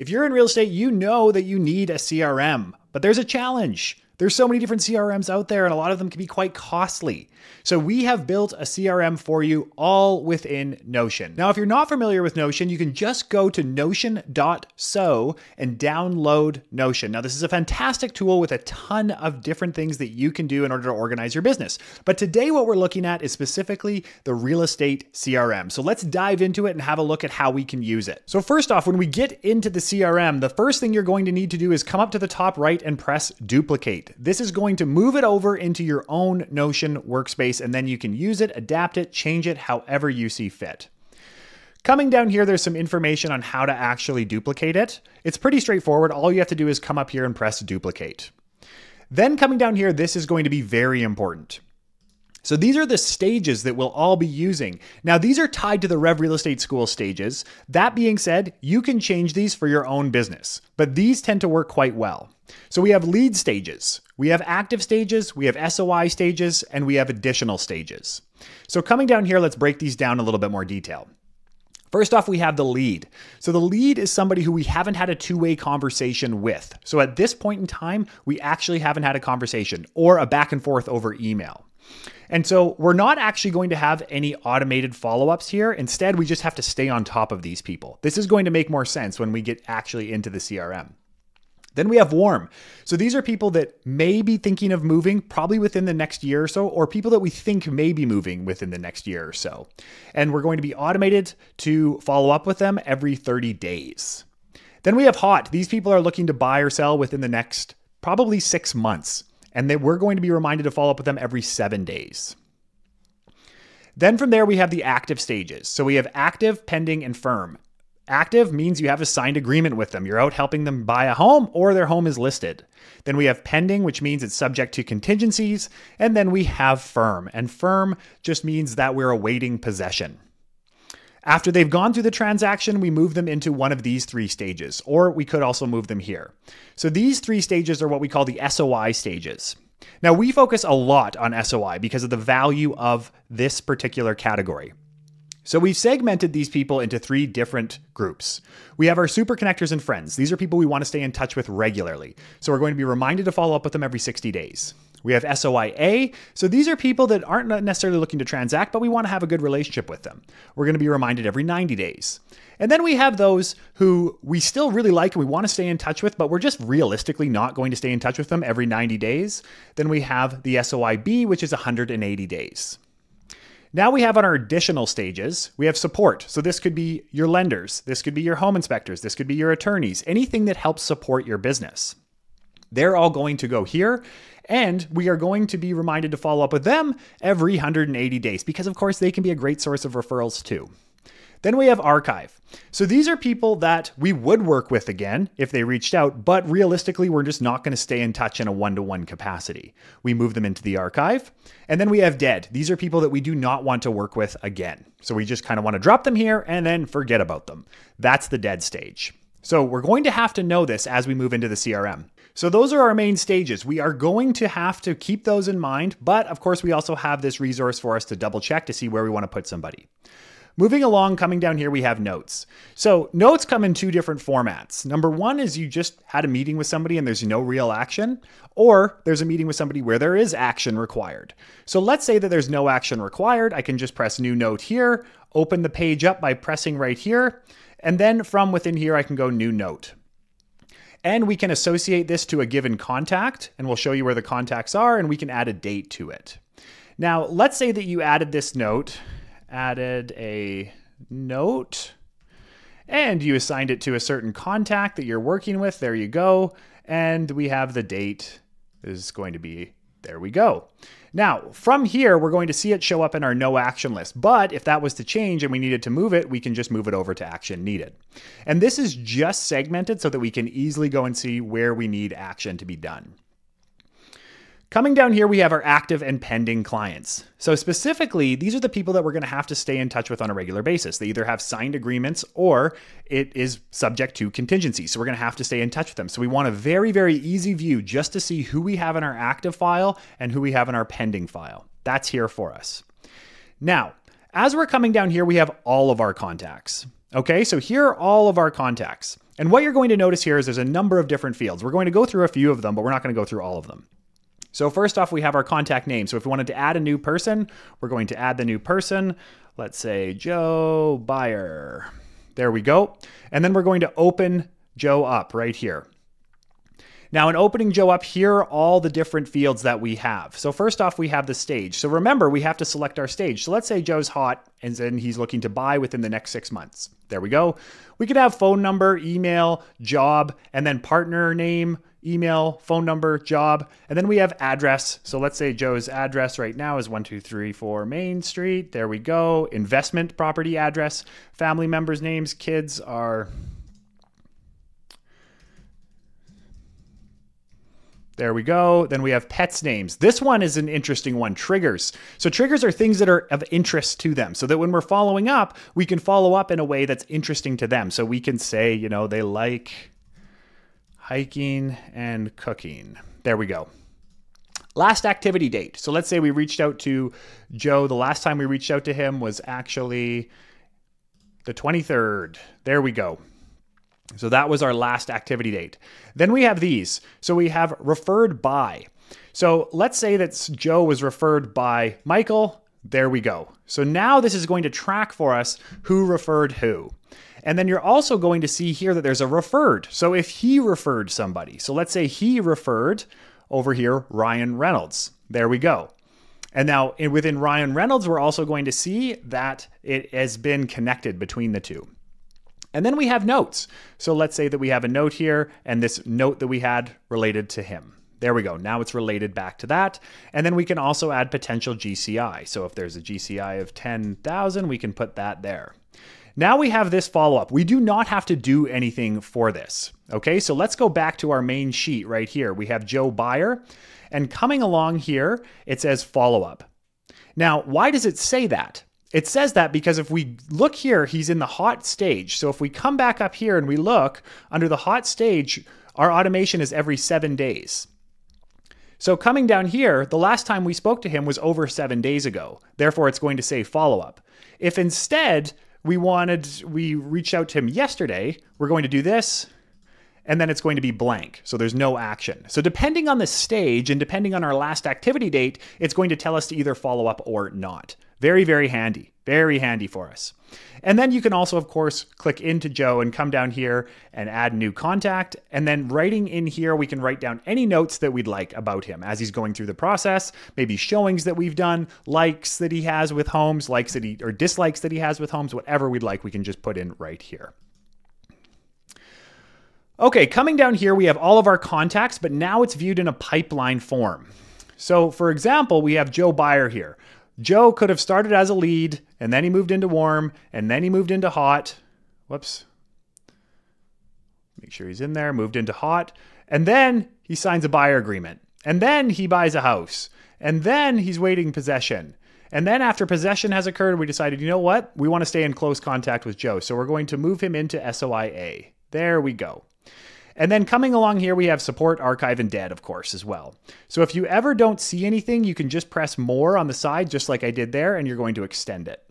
If you're in real estate, you know that you need a CRM, but there's a challenge. There's so many different CRMs out there, and a lot of them can be quite costly. So, we have built a CRM for you all within Notion. Now, if you're not familiar with Notion, you can just go to notion.so and download Notion. Now, this is a fantastic tool with a ton of different things that you can do in order to organize your business. But today, what we're looking at is specifically the real estate CRM. So, let's dive into it and have a look at how we can use it. So, first off, when we get into the CRM, the first thing you're going to need to do is come up to the top right and press duplicate. This is going to move it over into your own Notion workspace, and then you can use it, adapt it, change it however you see fit. Coming down here, there's some information on how to actually duplicate it. It's pretty straightforward. All you have to do is come up here and press duplicate. Then coming down here, this is going to be very important. So these are the stages that we'll all be using. Now, these are tied to the Rev Real Estate School stages. That being said, you can change these for your own business, but these tend to work quite well. So we have lead stages, we have active stages, we have SOI stages, and we have additional stages. So coming down here, let's break these down a little bit more detail. First off, we have the lead. So the lead is somebody who we haven't had a two way conversation with. So at this point in time, we actually haven't had a conversation or a back and forth over email. And so we're not actually going to have any automated follow ups here. Instead, we just have to stay on top of these people. This is going to make more sense when we get actually into the CRM. Then we have warm. So these are people that may be thinking of moving probably within the next year or so, or people that we think may be moving within the next year or so. And we're going to be automated to follow up with them every 30 days. Then we have hot. These people are looking to buy or sell within the next probably six months. And that we're going to be reminded to follow up with them every seven days. Then from there, we have the active stages. So we have active, pending, and firm. Active means you have a signed agreement with them. You're out helping them buy a home or their home is listed. Then we have pending, which means it's subject to contingencies. And then we have firm. And firm just means that we're awaiting possession. After they've gone through the transaction, we move them into one of these three stages, or we could also move them here. So these three stages are what we call the SOI stages. Now, we focus a lot on SOI because of the value of this particular category. So we've segmented these people into three different groups. We have our super connectors and friends. These are people we want to stay in touch with regularly. So we're going to be reminded to follow up with them every 60 days. We have SOIA. So these are people that aren't necessarily looking to transact, but we want to have a good relationship with them. We're going to be reminded every 90 days. And then we have those who we still really like and we want to stay in touch with, but we're just realistically not going to stay in touch with them every 90 days. Then we have the SOIB, which is 180 days. Now we have on our additional stages, we have support. So this could be your lenders, this could be your home inspectors, this could be your attorneys, anything that helps support your business. They're all going to go here. And we are going to be reminded to follow up with them every 180 days because, of course, they can be a great source of referrals too. Then we have archive. So these are people that we would work with again if they reached out, but realistically, we're just not going to stay in touch in a one to one capacity. We move them into the archive. And then we have dead. These are people that we do not want to work with again. So we just kind of want to drop them here and then forget about them. That's the dead stage. So we're going to have to know this as we move into the CRM. So those are our main stages. We are going to have to keep those in mind, but of course we also have this resource for us to double check to see where we want to put somebody. Moving along, coming down here, we have notes. So, notes come in two different formats. Number one is you just had a meeting with somebody and there's no real action, or there's a meeting with somebody where there is action required. So, let's say that there's no action required. I can just press new note here, open the page up by pressing right here, and then from within here, I can go new note. And we can associate this to a given contact, and we'll show you where the contacts are, and we can add a date to it. Now, let's say that you added this note added a note and you assigned it to a certain contact that you're working with. There you go. And we have the date is going to be, there we go. Now, from here, we're going to see it show up in our no action list. But if that was to change and we needed to move it, we can just move it over to action needed. And this is just segmented so that we can easily go and see where we need action to be done. Coming down here, we have our active and pending clients. So specifically, these are the people that we're going to have to stay in touch with on a regular basis. They either have signed agreements or it is subject to contingency. So we're going to have to stay in touch with them. So we want a very, very easy view just to see who we have in our active file and who we have in our pending file. That's here for us. Now, as we're coming down here, we have all of our contacts. Okay, so here are all of our contacts. And what you're going to notice here is there's a number of different fields. We're going to go through a few of them, but we're not going to go through all of them. So first off, we have our contact name. So if we wanted to add a new person, we're going to add the new person. Let's say Joe Buyer. There we go. And then we're going to open Joe up right here. Now, in opening Joe up, here are all the different fields that we have. So first off, we have the stage. So remember, we have to select our stage. So let's say Joe's hot and then he's looking to buy within the next six months. There we go. We could have phone number, email, job, and then partner name, email, phone number, job, and then we have address. So let's say Joe's address right now is 1234 Main Street. There we go. Investment property address, family members' names, kids are There we go. Then we have pets names. This one is an interesting one triggers. So, triggers are things that are of interest to them so that when we're following up, we can follow up in a way that's interesting to them. So, we can say, you know, they like hiking and cooking. There we go. Last activity date. So, let's say we reached out to Joe. The last time we reached out to him was actually the 23rd. There we go. So that was our last activity date. Then we have these. So we have referred by. So let's say that Joe was referred by Michael. There we go. So now this is going to track for us who referred who. And then you're also going to see here that there's a referred. So if he referred somebody, so let's say he referred over here Ryan Reynolds. There we go. And now within Ryan Reynolds, we're also going to see that it has been connected between the two. And then we have notes. So let's say that we have a note here and this note that we had related to him. There we go. Now it's related back to that. And then we can also add potential GCI. So if there's a GCI of 10,000, we can put that there. Now we have this follow up. We do not have to do anything for this. Okay, so let's go back to our main sheet right here. We have Joe Buyer, and coming along here, it says follow up. Now, why does it say that? It says that because if we look here, he's in the hot stage. So if we come back up here and we look under the hot stage, our automation is every seven days. So coming down here, the last time we spoke to him was over seven days ago. Therefore, it's going to say follow up. If instead we wanted, we reached out to him yesterday, we're going to do this, and then it's going to be blank. So there's no action. So depending on the stage and depending on our last activity date, it's going to tell us to either follow up or not. Very, very handy. Very handy for us. And then you can also, of course, click into Joe and come down here and add new contact. And then writing in here, we can write down any notes that we'd like about him as he's going through the process, maybe showings that we've done, likes that he has with homes, likes that he, or dislikes that he has with homes, whatever we'd like, we can just put in right here. Okay, coming down here, we have all of our contacts, but now it's viewed in a pipeline form. So for example, we have Joe Buyer here. Joe could have started as a lead and then he moved into warm and then he moved into hot. Whoops. Make sure he's in there, moved into hot. And then he signs a buyer agreement. And then he buys a house. And then he's waiting possession. And then after possession has occurred, we decided, you know what? We want to stay in close contact with Joe. So we're going to move him into SOIA. There we go. And then coming along here, we have support, archive, and dead, of course, as well. So if you ever don't see anything, you can just press more on the side, just like I did there, and you're going to extend it.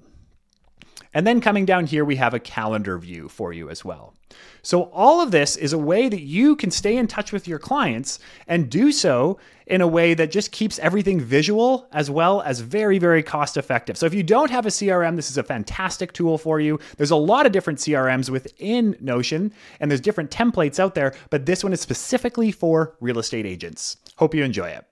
And then coming down here, we have a calendar view for you as well. So all of this is a way that you can stay in touch with your clients and do so in a way that just keeps everything visual as well as very, very cost effective. So if you don't have a CRM, this is a fantastic tool for you. There's a lot of different CRMs within Notion and there's different templates out there, but this one is specifically for real estate agents. Hope you enjoy it.